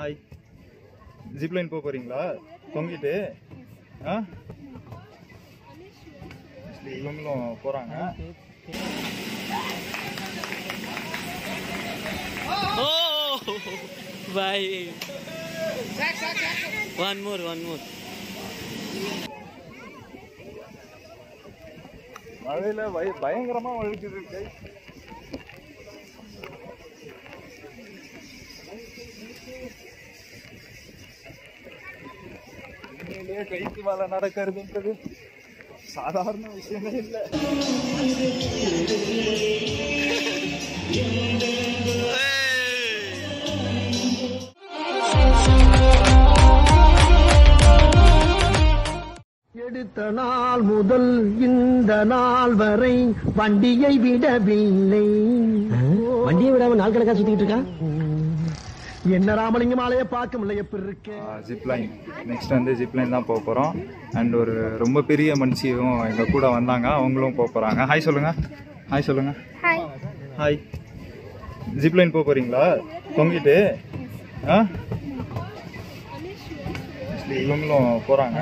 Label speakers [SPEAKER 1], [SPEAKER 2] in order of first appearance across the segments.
[SPEAKER 1] Hi zipline போக போறீங்களா தொங்கிட்டு. ஆ? இவங்களும்
[SPEAKER 2] Oh, bye. One more, one more.
[SPEAKER 1] மழையில பய- பயங்கரமா வழுக்குது கை உண்மையிலேயே கைக்கு மேல நடக்கிறதுன்றது சாதாரண விஷயமே இல்லை.
[SPEAKER 3] எடுத்த நாள் முதல் இந்த நாள் வரை வண்டியை விடவில்லை. வண்டியை விடாம நாள் கணக்கா சுத்திட்டு இருக்கா? என்ன ராமலிங்கம் ஆலைய பார்க்க முடியல எப்படி இருக்க.
[SPEAKER 1] ஜிப்லைன் நெக்ஸ்ட் வந்து ஜிப்லைன் தான் போக போகிறோம் அண்ட் ஒரு ரொம்ப பெரிய மனுஷியும் எங்கள் கூட வந்தாங்க. அவங்களும் போக போகிறாங்க ஹாய் சொல்லுங்க. ஹாய் சொல்லுங்க.
[SPEAKER 4] ஹாய்
[SPEAKER 1] ஹாய் ஜிப்லைன் போக போகிறீங்களா தொங்கிட்டு. ஆ? இவங்களும் போகிறாங்க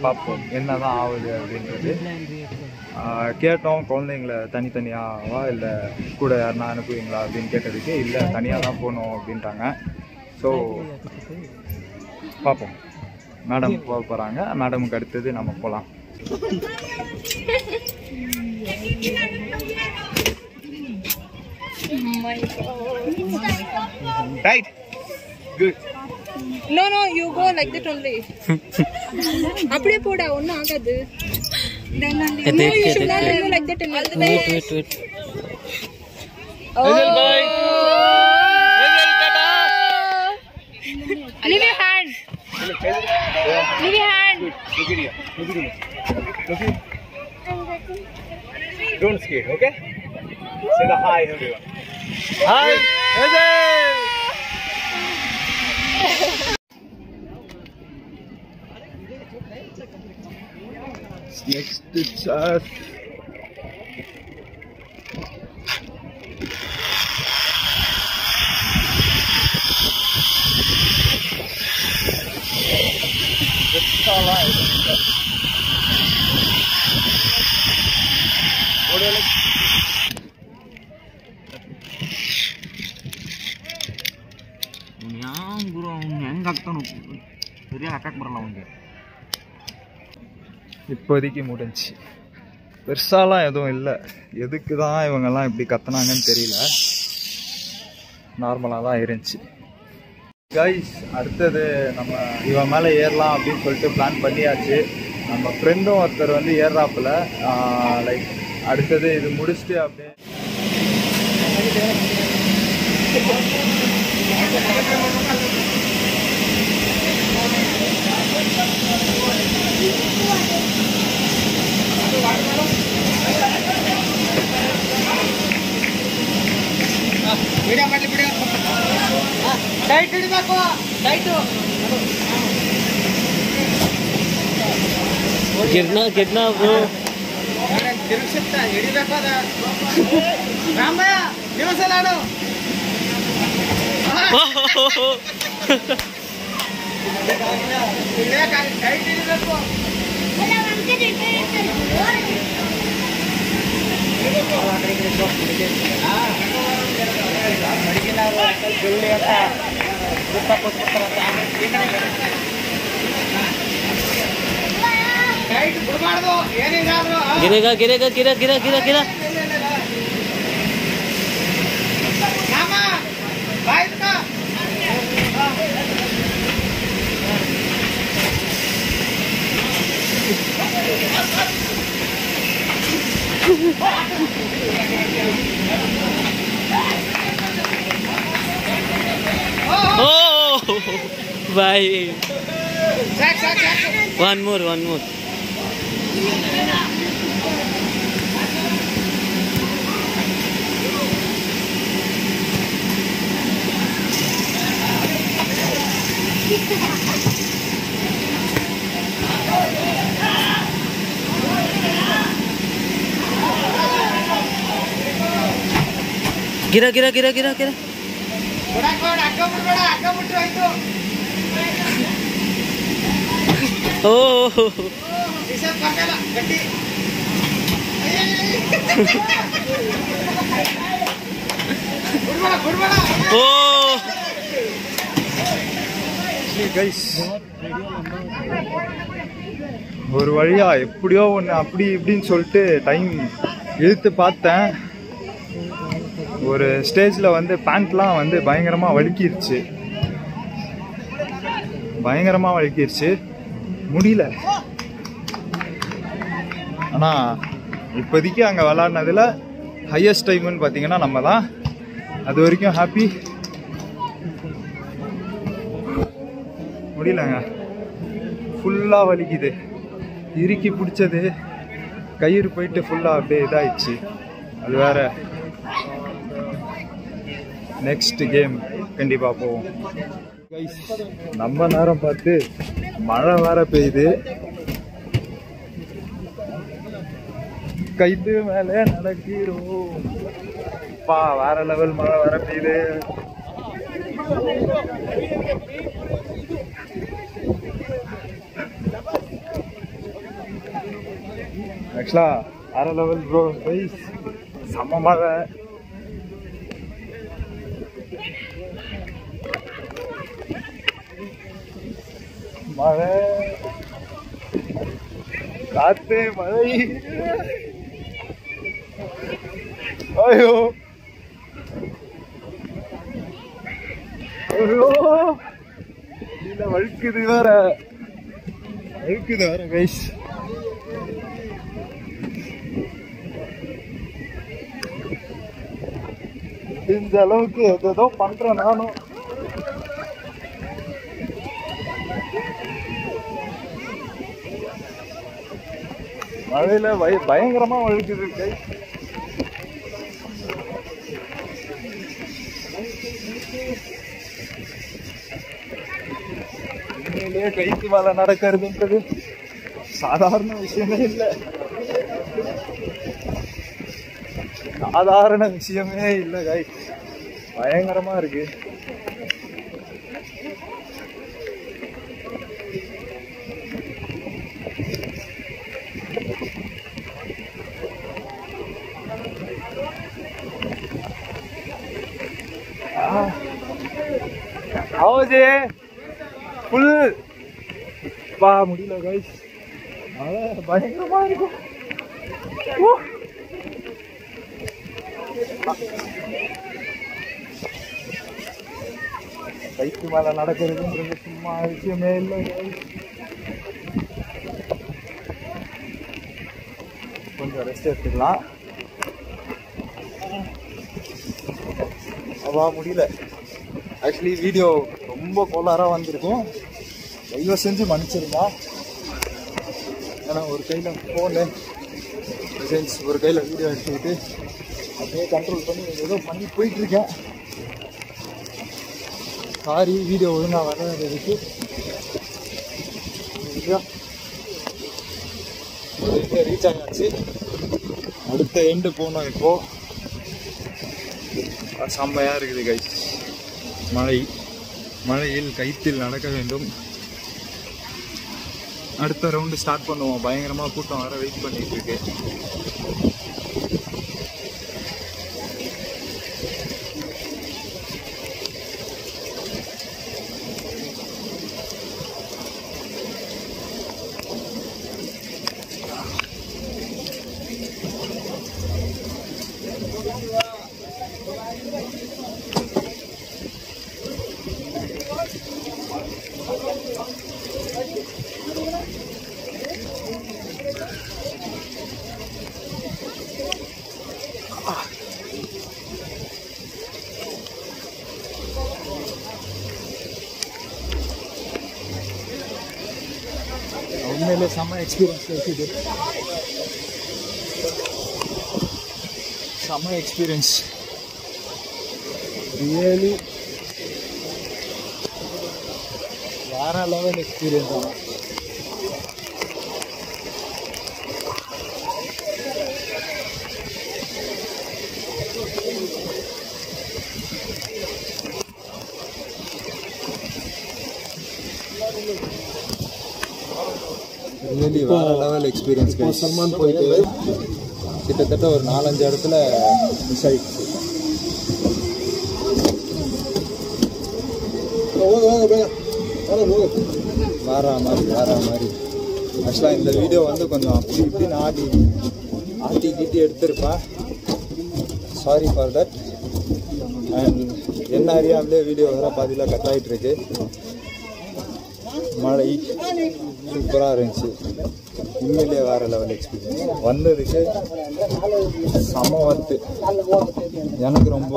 [SPEAKER 1] பார்ப்போம். என்னதான் ஆகுது அப்படின்றது. கேட்டோம் குழந்தைங்கள தனித்தனியாவா இல்லை கூட யாருன்னா அனுப்புவீங்களா அப்படின்னு கேட்டதுக்கு இல்லை தனியாக தான் போகணும் அப்படின்ட்டாங்க. ஸோ பார்ப்போம் மேடம் போக போகிறாங்க மேடமுக்கு அடுத்தது நம்ம போகலாம் right good
[SPEAKER 4] no no you go like that only அப்படியே போடா ஒன்றும் ஆகாது. Then only- No, you should not go like that and all the way.
[SPEAKER 2] Wait, wait, wait.
[SPEAKER 4] Oh. Leave your hand. Leave your hand.
[SPEAKER 1] Don't skate, okay? Say the hi, everyone. Hi, next to us. All right. இப்போதைக்கு முடிஞ்சு. பெருசாலாம் எதுவும் இல்லை. எதுக்கு தான் இவங்கெல்லாம் இப்படி கத்துனாங்கன்னு தெரியல. நார்மலாக தான் இருந்துச்சு. கைஸ் அடுத்தது நம்ம இவன் மேலே ஏறலாம் அப்படின்னு சொல்லிட்டு பிளான் பண்ணியாச்சு. நம்ம ஃப்ரெண்டும் ஒருத்தர் வந்து ஏறுறாப்புல. லைக் அடுத்தது இது முடிச்சுட்டு அப்படியே
[SPEAKER 2] ವಿಡಿಯೋ ಮಾಡಲಿ ಬಿಡಿ ಟೈಟ್ ಹಿಡಿಬೇಕು ಟೈಟು. ಗಿರ್ನ ಗಿರ್ನ ಬ್ರೋ
[SPEAKER 5] ತಿರುಗಿಸುತ್ತ ಹಿಡಿಬೇಕಾದ
[SPEAKER 6] ರಾಮಯ್ಯ ನಿಮಸಲ
[SPEAKER 5] ಆಡು
[SPEAKER 2] ಹಿಡಿಯಕ್ಕೆ
[SPEAKER 5] ಟೈಟ್ ಹಿಡಿಬೇಕು ಬೆಳ್ಳಿ ಅಂತ ವೃತ್ತ ಕೊಟ್ಬಿಡ್ತಾರೆ ಅಂತ
[SPEAKER 2] ಗಿರಿಗ ಗಿರಿಗ ಗಿರ ಗಿರ ಗಿರ ಗಿರ Oh, bye. One more, one more. गिरा गिरा गिरा गिरा गिरा
[SPEAKER 1] गिरा। ओ। और वा एपड़ो अब इपड़ी सोल्ड टाइम इतने पाता ஒரு ஸ்டேஜில் வந்து பேண்ட்லாம் வந்து பயங்கரமாக வழுக்கிருச்சு. பயங்கரமாக வழுக்கிருச்சு. முடியல. ஆனால் இப்போதைக்கு அங்கே விளாட்னதில் ஹையஸ்ட் டைம்னு பார்த்தீங்கன்னா நம்ம தான் அது வரைக்கும் ஹாப்பி முடியலங்க. ஃபுல்லாக வலிக்குது. இறுக்கி பிடிச்சது. கயிறு போயிட்டு ஃபுல்லாக அப்படியே இதாகிடுச்சு அது வேற. நெக்ஸ்ட் கேம் கண்டிப்பாக போவோம். நம்ம நேரம் பார்த்து மழை வேற பெய்யுது. கைத்து மேலே நடக்கிறோம். பா வேற லெவல் மழை வேற பெய்யுது. ஆக்சுவலா வேற லெவல் ப்ரோ கைஸ் செம்ம மழை. மழை. காத்து மழை. ஐயோ. ஐயோ. இல்ல வழுக்குது வேற. வழுக்குது வேற கைஸ் இந்த அளவுக்கு எதோ பண்றேன் நானும். மழையில பய பயங்கரமா வழுக்குது கை. உண்மையிலேயே கைக்கு வேலை நடக்கிறதுன்றது சாதாரண விஷயமே இல்லை. சாதாரண விஷயமே இல்லை கை. பயங்கரமா இருக்கு. ஆவுது ஃபுல் பா முடியல கைஸ் மழை பயங்கரமா இருக்கும். ஊ. கைக்கு மேல நடக்கிறதுன்றது சும்மா விஷயமே இல்லை கொஞ்சம் ரெஸ்ட் எடுத்துக்கலாம். அவா முடியல. ஆக்சுவலி வீடியோ ரொம்ப கோலாராக வந்திருக்கும். தயவு செஞ்சு மன்னிச்சிருந்தா ஏன்னா ஒரு கையில் ஃபோனு டிசைன்ஸ் ஒரு கையில் வீடியோ எடுத்துக்கிட்டு அப்படியே கண்ட்ரோல் பண்ணி ஏதோ பண்ணி போயிட்டுருக்கேன். சாரி வீடியோ ஒழுங்காக வராததுக்கு. ரீச் ஆயாச்சு. அடுத்த எண்டு போனோம் இப்போது செம்மையாக இருக்குது கை மழை மழையில் கைத்தில் நடக்க வேண்டும். அடுத்த ரவுண்டு ஸ்டார்ட் பண்ணுவோம். பயங்கரமாக கூட்டம் வர வெயிட் பண்ணிகிட்டு இருக்கு. உண்மையிலே செம்ம எக்ஸ்பீரியன்ஸ் இருக்குது செம்ம எக்ஸ்பீரியன்ஸ் ரியலி வேற லெவல்
[SPEAKER 7] வேற எக்ஸ்பீரியன்ஸ் எக்ஸ்பீரியன்ஸ் சல்மான் போயிட்டு கிட்டத்தட்ட ஒரு நாலஞ்சு இடத்துல மிஸ் ஆகிடுச்சு வாரா மாதிரி வாரா மாதிரி. ஆக்சுவலாக இந்த வீடியோ வந்து கொஞ்சம் அப்படி இப்படின்னு ஆடி ஆட்டி கீட்டி எடுத்திருப்பேன் சாரி ஃபார் தட் அண்ட் என்ன அறியாமலே வீடியோ வேற பாதியில் கட் ஆகிட்டுருக்கு மழை சூப்பராக இருந்துச்சு. உண்மையிலே வேற லெவல் எக்ஸ்பீரியன்ஸ் வந்ததுக்கு செம ஒர்த்து எனக்கு ரொம்ப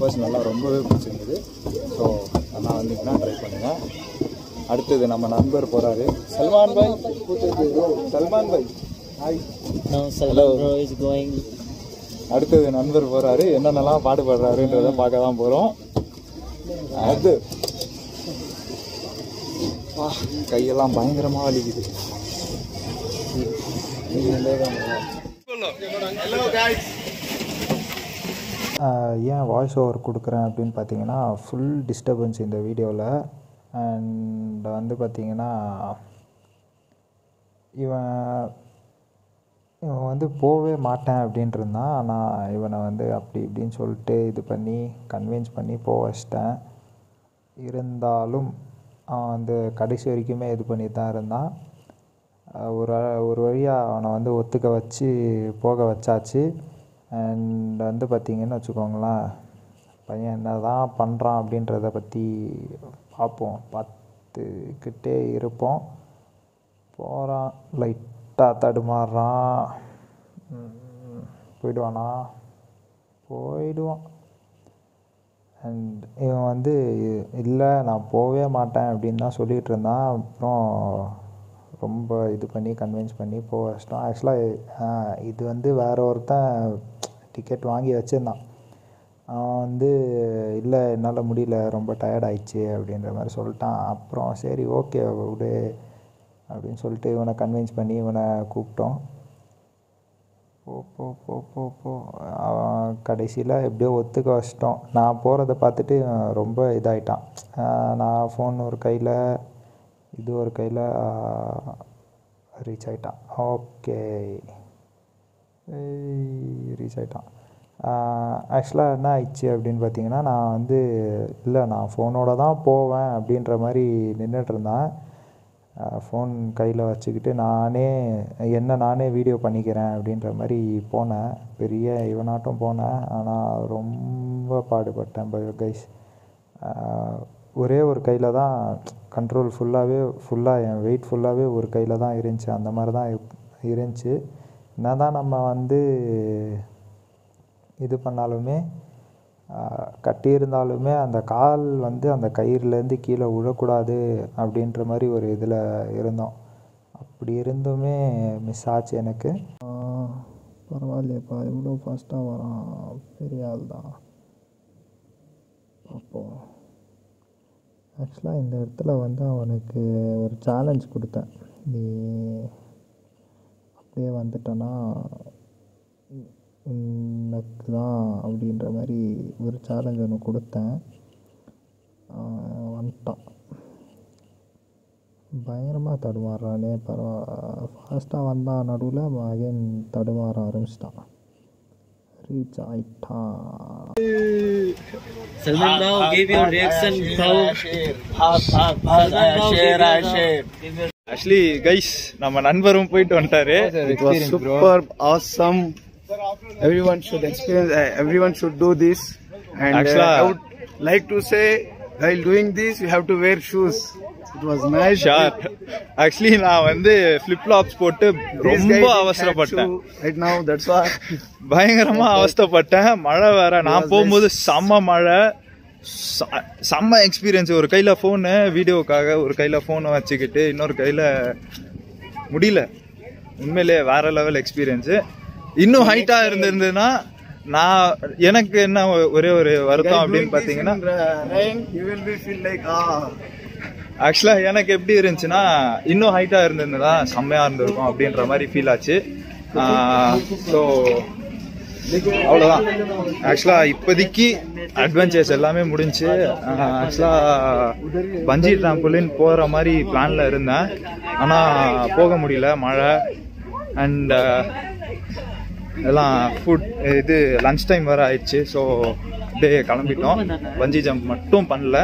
[SPEAKER 7] பர்சனலாக ரொம்பவே பிடிச்சிருந்தது. ஸோ நான் வந்தீங்கன்னா ட்ரை பண்ணுங்க. அடுத்தது நம்ம நண்பர் போறாரு. சல்மான் பாய். சல்மான் பாய். ஹாய். அடுத்தது நண்பர் போறாரு. என்னென்னலாம் பாடுபடுறாருன்றத பார்க்க தான் போறோம். அது. கையெல்லாம் பயங்கரமா வலிக்குது. ஏன் வாய்ஸ் ஓவர் கொடுக்குறேன் அப்படின்னு பார்த்தீங்கன்னா ஃபுல் டிஸ்டர்பன்ஸ் இந்த வீடியோவில் அண்ட் வந்து பார்த்தீங்கன்னா இவன் இவன் வந்து போகவே மாட்டேன் அப்படின்ட்டு இருந்தான். ஆனால் இவனை வந்து அப்படி இப்படின்னு சொல்லிட்டு இது பண்ணி கன்வின்ஸ் பண்ணி போக வச்சிட்டேன். இருந்தாலும் அவன் வந்து கடைசி வரைக்குமே இது பண்ணி தான் இருந்தான். ஒரு ஒரு வழியாக அவனை வந்து ஒத்துக்க வச்சு போக வச்சாச்சு. அண்ட் வந்து பார்த்திங்கன்னு வச்சுக்கோங்களேன் பையன் என்ன தான் பண்ணுறான் அப்படின்றத பற்றி பார்ப்போம் பார்த்துக்கிட்டே இருப்போம். போகிறான் லைட்டாக தடுமாறுறான் போயிடுவானா? போயிடுவான். அண்ட் இவன் வந்து இல்லை நான் போகவே மாட்டேன் அப்படின்னு தான் சொல்லிகிட்டு இருந்தான். அப்புறம் ரொம்ப இது பண்ணி கன்வின்ஸ் பண்ணி போக வச்சிட்டோம். ஆக்சுவலாக இது வந்து வேற ஒருத்தன் டிக்கெட் வாங்கி வச்சுருந்தான். அவன் வந்து இல்லை என்னால் முடியல ரொம்ப டயர்ட் ஆயிடுச்சு அப்படின்ற மாதிரி சொல்லிட்டான். அப்புறம் சரி ஓகே விடு அப்படின்னு சொல்லிட்டு இவனை கன்வின்ஸ் பண்ணி இவனை கூப்பிட்டோம். போ போ போ போ போ. அவன் கடைசியில் எப்படியோ ஒத்துக்க வச்சிட்டோம். நான் போகிறத பார்த்துட்டு ரொம்ப இதாயிட்டான். நான் ஃபோன் ஒரு கையில் இது ஒரு கையில் ரீச் ஆகிட்டான் ஓகே ரீச் ஆகிட்டான் ஆக்சுவலாக என்ன ஆயிடுச்சு அப்படின்னு பார்த்தீங்கன்னா நான் வந்து இல்லை நான் ஃபோனோட தான் போவேன் அப்படின்ற மாதிரி நின்றுட்டுருந்தேன் ஃபோன் கையில் வச்சுக்கிட்டு நானே என்ன நானே வீடியோ பண்ணிக்கிறேன் அப்படின்ற மாதிரி போனேன். பெரிய இவனாட்டம் போனேன். ஆனால் ரொம்ப பாடுபட்டேன் பயோ கைஸ் ஒரே ஒரு கையில் தான் கண்ட்ரோல் ஃபுல்லாகவே ஃபுல்லாக என் வெயிட் ஃபுல்லாகவே ஒரு கையில் தான் இருந்துச்சு. அந்த மாதிரி தான் இருந்துச்சு. என்ன தான் நம்ம வந்து இது பண்ணாலுமே கட்டியிருந்தாலுமே அந்த கால் வந்து அந்த கயிறுலேருந்து கீழே விழக்கூடாது அப்படின்ற மாதிரி ஒரு இதில் இருந்தோம். அப்படி இருந்துமே மிஸ் ஆச்சு எனக்கு. பரவாயில்லையப்பா இவ்வளோ ஃபாஸ்ட்டாக வரான். பெரிய ஆள் தான் அப்போது ஆக்சுவலாக இந்த இடத்துல வந்து அவனுக்கு ஒரு சேலஞ்ச் கொடுத்தேன். நீ அப்படியே வந்துட்டனா உனக்கு தான் அப்படின்ற மாதிரி ஒரு சேலஞ்ச் ஒன்று கொடுத்தேன். வந்துட்டான். பயங்கரமாக தடுமாறுறானே பரவா ஃபாஸ்ட்டாக வந்தான் நடுவில் அகைன் தடுமாற ஆரம்பிச்சிட்டான்.
[SPEAKER 2] Salman bro, give your reaction how. Salman bro, give your-
[SPEAKER 7] actually guys நம்ம நண்பரும் போயிட்டு வந்துட்டாரு
[SPEAKER 8] It was superb, awesome. Everyone should experience. Uh, everyone should do this. And uh,
[SPEAKER 7] Actually,
[SPEAKER 8] I would like to say, while doing this, you have It was nice.
[SPEAKER 7] ஷார் actually நான் வந்து flip flops போட்டு ரொம்ப அவசரப்பட்டேன்.
[SPEAKER 8] Right now, that's why.
[SPEAKER 7] பயங்கரமா அவஸ்தைப்பட்டேன். மழை வேற. நான் போகும்போது செம்ம மழை. செம்ம எக்ஸ்பீரியன்ஸ் ஒரு கையில ஃபோனு வீடியோக்காக ஒரு கையில ஃபோனை வச்சுக்கிட்டு இன்னொரு கையில முடியல. உண்மையிலே வேற லெவல் எக்ஸ்பீரியன்ஸ் இன்னும் ஹைட்டா இருந்திருந்ததுன்னா நான் எனக்கு என்ன ஒரே ஒரு வருத்தம் அப்படின்னு பாத்தீங்கன்னா ஆக்சுவலாக எனக்கு எப்படி இருந்துச்சுன்னா இன்னும் ஹைட்டாக இருந்திருந்ததா செம்மையாக இருந்திருக்கும் அப்படின்ற மாதிரி ஃபீல் ஆச்சு. ஸோ
[SPEAKER 1] அவ்வளோதான் ஆக்சுவலாக இப்போதைக்கு அட்வென்ச்சர்ஸ் எல்லாமே முடிஞ்சு ஆக்சுவலாக பஞ்சி ட்ராம்புலின் போகிற மாதிரி பிளானில் இருந்தேன். ஆனால் போக முடியல மழை அண்ட் எல்லாம் ஃபுட் இது லன்ச் டைம் வேறு ஆயிடுச்சு. ஸோ அப்படியே கிளம்பிட்டோம். பஞ்சி ஜம்ப் மட்டும் பண்ணல.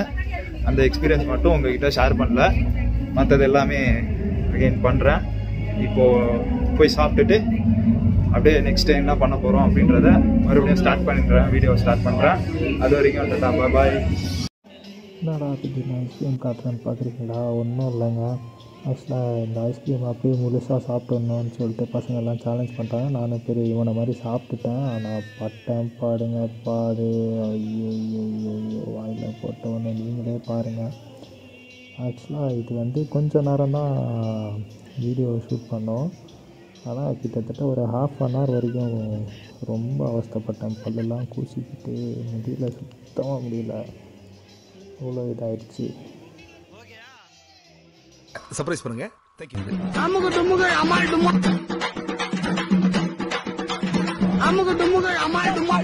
[SPEAKER 1] அந்த எக்ஸ்பீரியன்ஸ் மட்டும் உங்ககிட்ட ஷேர் பண்ணல. மற்றது எல்லாமே அகெயின் பண்ணுறேன் இப்போது போய் சாப்பிட்டுட்டு அப்படியே நெக்ஸ்ட் என்ன பண்ண போகிறோம் அப்படின்றத மறுபடியும் ஸ்டார்ட் பண்ணிடுறேன் வீடியோ ஸ்டார்ட் பண்ணுறேன் அது வரைக்கும் வந்துட்டா பாய்
[SPEAKER 7] என்னடா திடீர்னு ஐஸ்கிரீம் காத்துறேன்னு பார்க்குறீங்களா? ஒன்றும் இல்லைங்க. ஆக்சுவலாக இந்த ஐஸ்கிரீம் அப்படியே முழுசாக சாப்பிடணும்னு சொல்லிட்டு பசங்கள்லாம் சேலஞ்ச் பண்ணுறாங்க நானும் பெரிய இவனை மாதிரி சாப்பிட்டுட்டேன். ஆனால் பட்டேன் பாடுங்க பாடு. ஐயோ ஐயோ ஐயோ ஐயோ வாயில் போட்டவொன்னே நீங்களே பாருங்கள் ஆக்சுவலாக இது வந்து கொஞ்ச நேரம் தான் வீடியோ ஷூட் பண்ணோம். ஆனால் கிட்டத்தட்ட ஒரு ஹாஃப் அன் ஹவர் வரைக்கும் ரொம்ப அவஸ்தைப்பட்டேன். பல்லெல்லாம் கூசிக்கிட்டு முடியல சுத்தமாக முடியல. அவ்வளோ இதாகிடுச்சு
[SPEAKER 9] சர்ப்ரைஸ் பண்ணுங்க. தேங்க்யூ
[SPEAKER 3] அமுக டுமுக அமால் டுமா. அமுக டுமுக அமால் டுமா